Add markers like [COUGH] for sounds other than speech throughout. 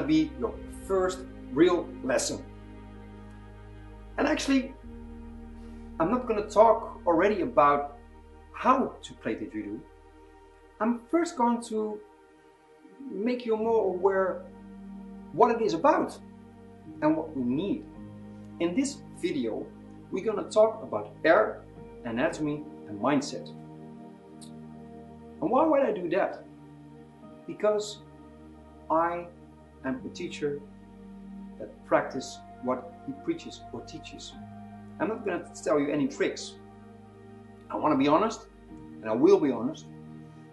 gonna be your first real lesson. And actually, I'm not gonna talk already about how to play the didgeridoo. I'm first going to make you more aware what it is about and what we need. In this video, we're gonna talk about air, anatomy, and mindset. And why would I do that? Because I am a teacher that practice what he preaches or teaches. I'm not going to tell you any tricks. I want to be honest, and I will be honest,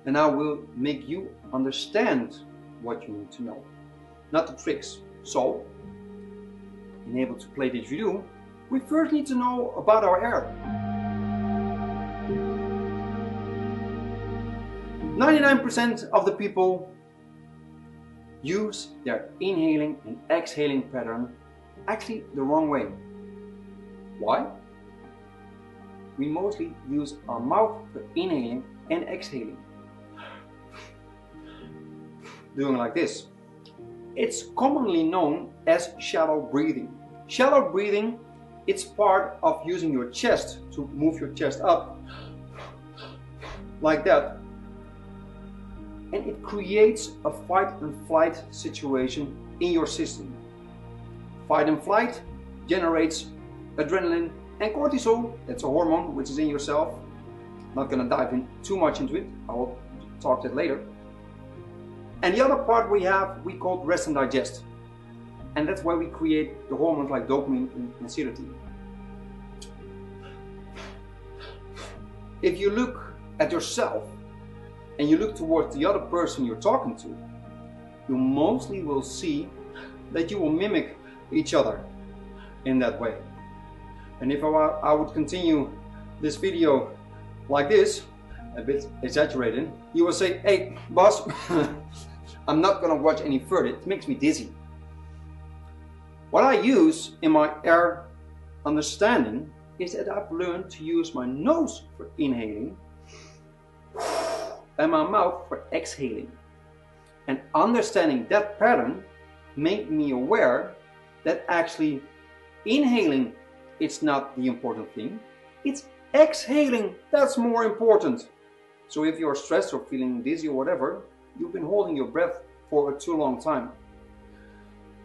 and I will make you understand what you need to know, not the tricks. So, being able to play didgeridoo, we first need to know about our air. 99% of the people use their inhaling and exhaling pattern actually the wrong way. Why? We mostly use our mouth for inhaling and exhaling. Doing like this. It's commonly known as shallow breathing. Shallow breathing, it's part of using your chest to move your chest up like that and it creates a fight and flight situation in your system. Fight and flight generates adrenaline and cortisol, that's a hormone which is in yourself. Not gonna dive in too much into it, I will talk that later. And the other part we have, we call rest and digest. And that's why we create the hormones like dopamine and serotonin. If you look at yourself and you look towards the other person you're talking to, you mostly will see that you will mimic each other in that way. And if I, I would continue this video like this, a bit exaggerated, you will say, hey, boss, [LAUGHS] I'm not gonna watch any further, it makes me dizzy. What I use in my air understanding is that I've learned to use my nose for inhaling and my mouth for exhaling. And understanding that pattern made me aware that actually inhaling it's not the important thing. It's exhaling that's more important. So if you're stressed or feeling dizzy or whatever, you've been holding your breath for a too long time,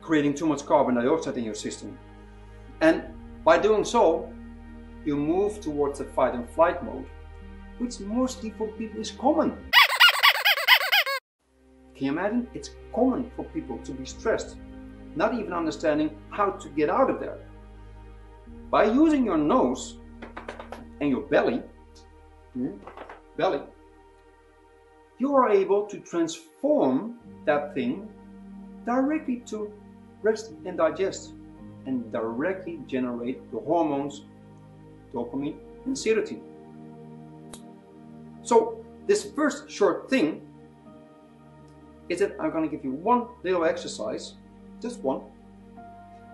creating too much carbon dioxide in your system. And by doing so, you move towards the fight and flight mode which mostly for people is common. Can you imagine? It's common for people to be stressed, not even understanding how to get out of there. By using your nose and your belly, hmm, belly, you are able to transform that thing directly to rest and digest and directly generate the hormones dopamine and serotonin. So this first short thing is that I'm going to give you one little exercise, just one.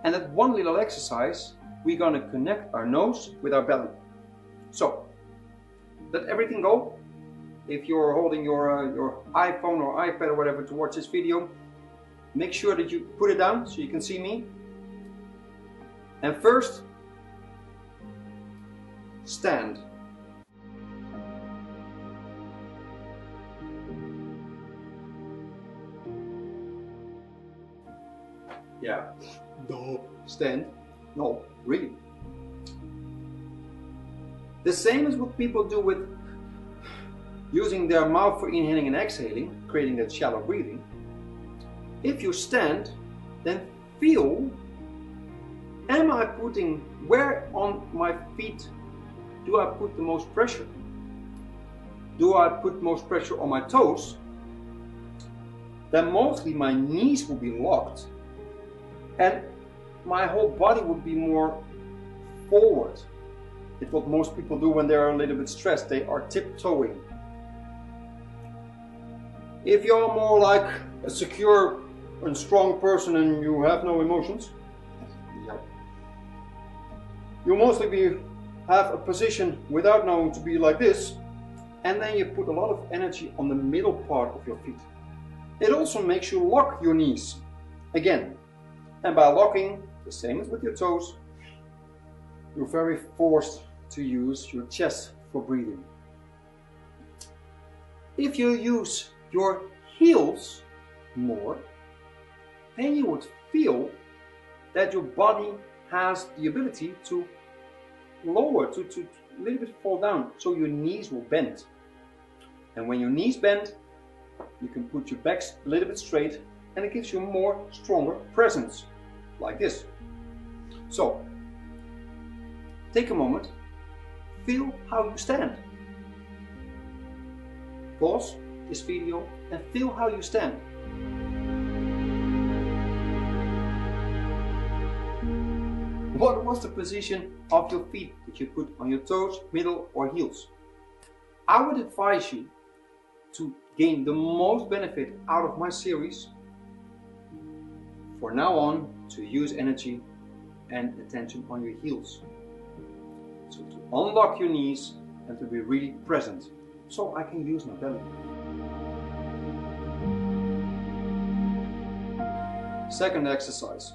And that one little exercise, we're going to connect our nose with our belly. So let everything go. If you're holding your, uh, your iPhone or iPad or whatever to watch this video, make sure that you put it down so you can see me. And first, stand. Yeah. No. Stand. No, really. The same as what people do with using their mouth for inhaling and exhaling, creating that shallow breathing. If you stand, then feel, am I putting, where on my feet do I put the most pressure? Do I put most pressure on my toes? Then mostly my knees will be locked and my whole body would be more forward. It's what most people do when they're a little bit stressed. They are tiptoeing. If you're more like a secure and strong person and you have no emotions, you mostly be have a position without knowing to be like this, and then you put a lot of energy on the middle part of your feet. It also makes you lock your knees again. And by locking, the same as with your toes, you're very forced to use your chest for breathing. If you use your heels more, then you would feel that your body has the ability to lower, to, to a little bit fall down, so your knees will bend. And when your knees bend, you can put your back a little bit straight and it gives you more stronger presence, like this. So, take a moment, feel how you stand. Pause this video and feel how you stand. What was the position of your feet that you put on your toes, middle or heels? I would advise you to gain the most benefit out of my series for now on to use energy and attention on your heels. So to unlock your knees and to be really present so I can use my belly. Second exercise.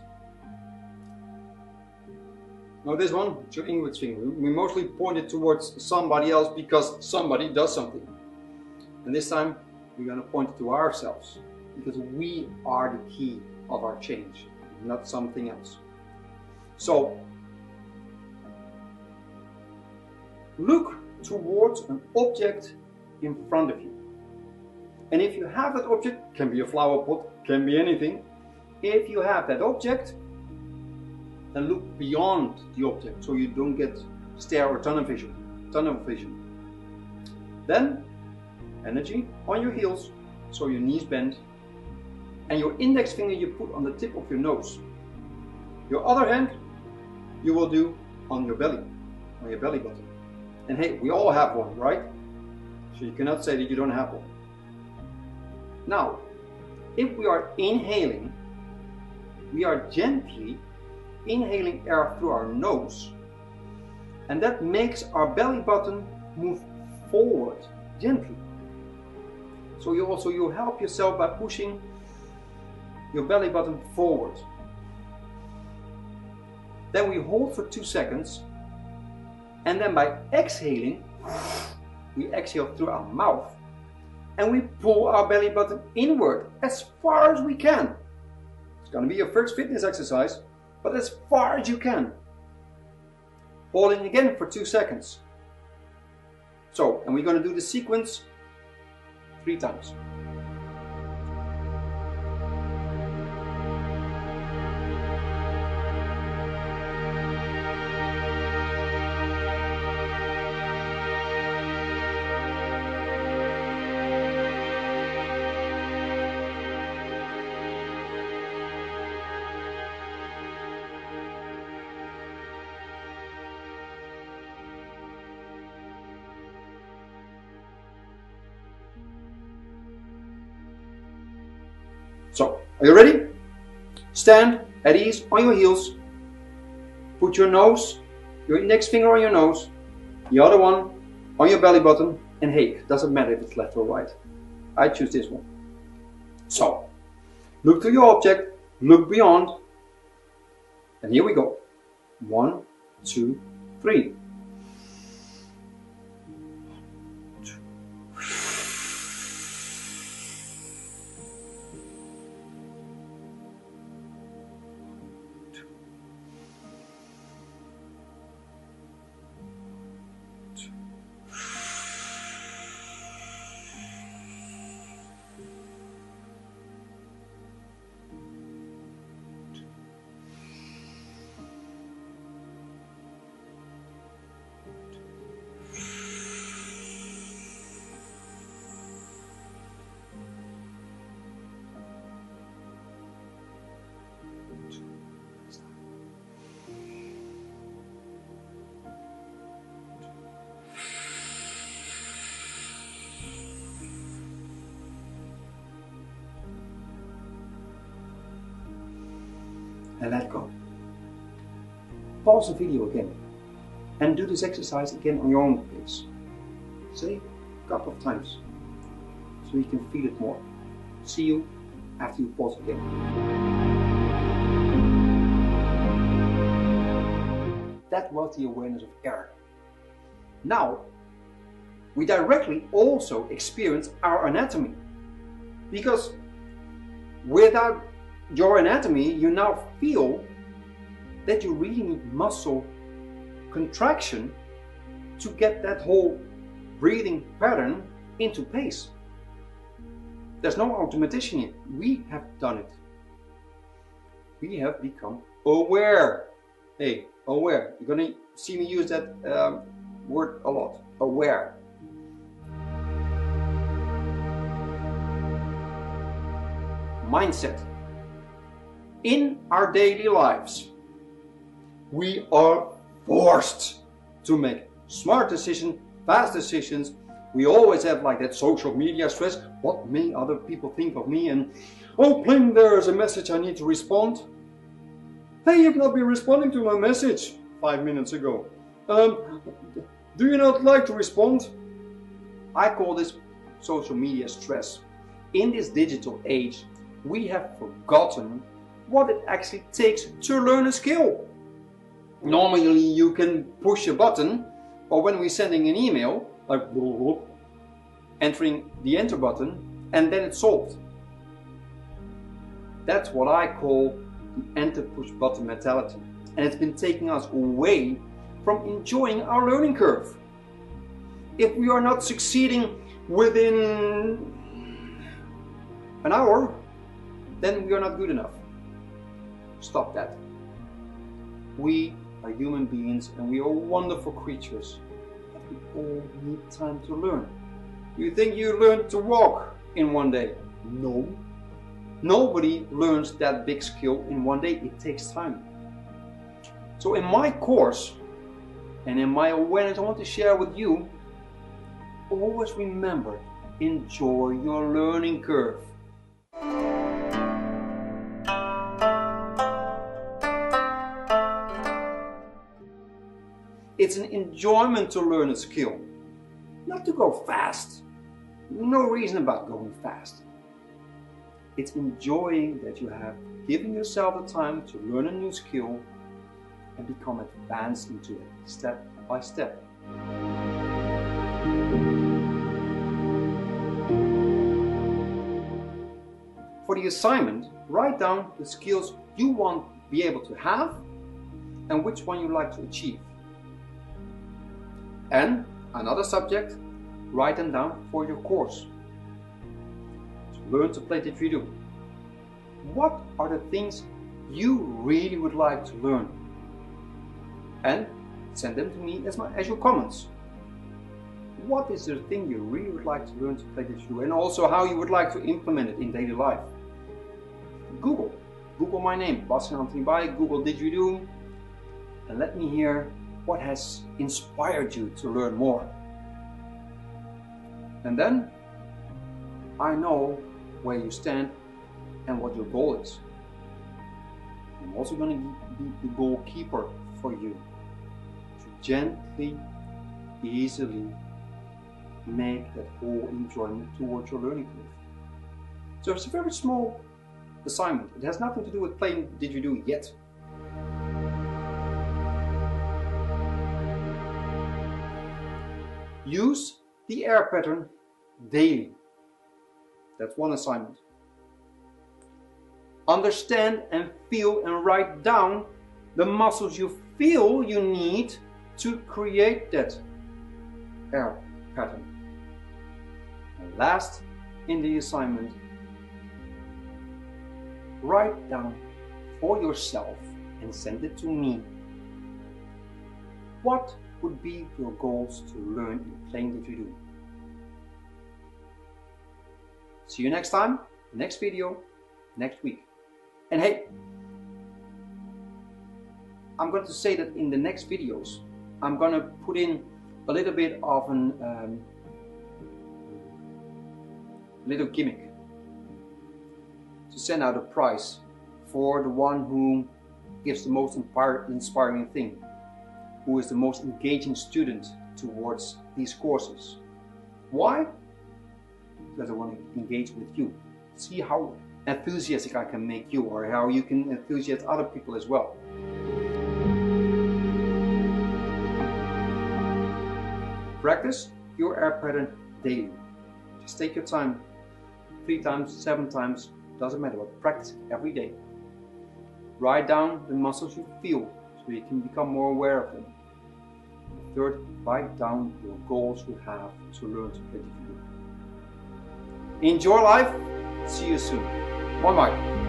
Now this one, your inward finger, we mostly point it towards somebody else because somebody does something. And this time we're going to point it to ourselves because we are the key of our change, not something else. So look towards an object in front of you. And if you have that object, can be a flower pot, can be anything. If you have that object, then look beyond the object so you don't get stare or tunnel vision. Tunnel vision. Then energy on your heels so your knees bend and your index finger you put on the tip of your nose. Your other hand you will do on your belly, on your belly button. And hey, we all have one, right? So you cannot say that you don't have one. Now, if we are inhaling, we are gently inhaling air through our nose. And that makes our belly button move forward gently. So you also you help yourself by pushing your belly button forward. Then we hold for two seconds and then by exhaling, we exhale through our mouth and we pull our belly button inward as far as we can. It's going to be your first fitness exercise but as far as you can. Holding again for two seconds. So, and we're going to do the sequence three times. So, are you ready? Stand at ease on your heels. Put your nose, your index finger on your nose, the other one on your belly button, and hey, doesn't matter if it's left or right. I choose this one. So, look to your object, look beyond, and here we go. One, two, three. Pause the video again and do this exercise again on your own pace. Say a couple of times so you can feel it more. See you after you pause again. That was the awareness of error. Now, we directly also experience our anatomy. Because without your anatomy, you now feel that you really need muscle contraction to get that whole breathing pattern into place. There's no automaticity here. We have done it. We have become aware. Hey, aware. You're gonna see me use that um, word a lot. Aware. Mindset. In our daily lives, we are forced to make smart decisions, fast decisions. We always have like that social media stress. What may other people think of me? And oh, pling, there is a message I need to respond. Hey, you've not been responding to my message five minutes ago. Um, do you not like to respond? I call this social media stress. In this digital age, we have forgotten what it actually takes to learn a skill. Normally you can push a button or when we're sending an email, like entering the enter button and then it's solved. That's what I call the enter push button mentality. And it's been taking us away from enjoying our learning curve. If we are not succeeding within an hour, then we are not good enough. Stop that. We are human beings and we are wonderful creatures. But we all need time to learn. You think you learn to walk in one day? No. Nobody learns that big skill in one day. It takes time. So in my course and in my awareness, I want to share with you, always remember, enjoy your learning curve. It's an enjoyment to learn a skill, not to go fast. No reason about going fast. It's enjoying that you have given yourself the time to learn a new skill and become advanced into it step by step. For the assignment, write down the skills you want to be able to have and which one you like to achieve. And another subject, write them down for your course. To learn to play the didgeridoo. What are the things you really would like to learn? And send them to me as, my, as your comments. What is the thing you really would like to learn to play the didgeridoo? And also how you would like to implement it in daily life. Google. Google my name, Bastiaan Anthonie Bai, Google didgeridoo, and let me hear what has inspired you to learn more. And then I know where you stand and what your goal is. I'm also going to be the goalkeeper for you to gently, easily make that whole enjoyment towards your learning curve. So it's a very small assignment. It has nothing to do with playing didgeridoo yet. Use the air pattern daily. That's one assignment. Understand and feel and write down the muscles you feel you need to create that air pattern. And last in the assignment, write down for yourself and send it to me. What would be your goals to learn in playing the didgeridoo? See you next time, next video, next week. And hey, I'm going to say that in the next videos, I'm going to put in a little bit of an um, little gimmick to send out a prize for the one who gives the most inspiring thing who is the most engaging student towards these courses. Why? Because I want to engage with you. see how enthusiastic I can make you or how you can enthusiast other people as well. Practice your air pattern daily. Just take your time, three times, seven times, doesn't matter, but practice every day. Write down the muscles you feel so you can become more aware of them. Third, write down your goals you have to learn to play the flute. Enjoy life. See you soon. Bye bye.